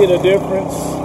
see the difference?